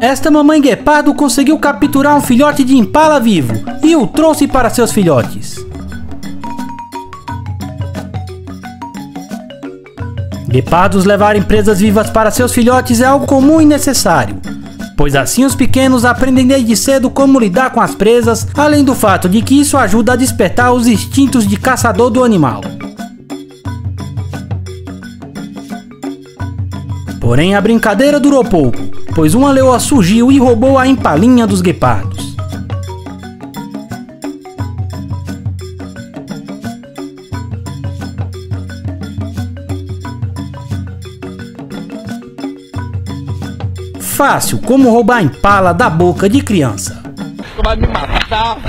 Esta mamãe guepardo conseguiu capturar um filhote de impala vivo e o trouxe para seus filhotes. Guepardos levarem presas vivas para seus filhotes é algo comum e necessário, pois assim os pequenos aprendem desde cedo como lidar com as presas, além do fato de que isso ajuda a despertar os instintos de caçador do animal. Porém, a brincadeira durou pouco, pois uma leoa surgiu e roubou a empalinha dos guepardos. Fácil como roubar impala da boca de criança. Vai me matar.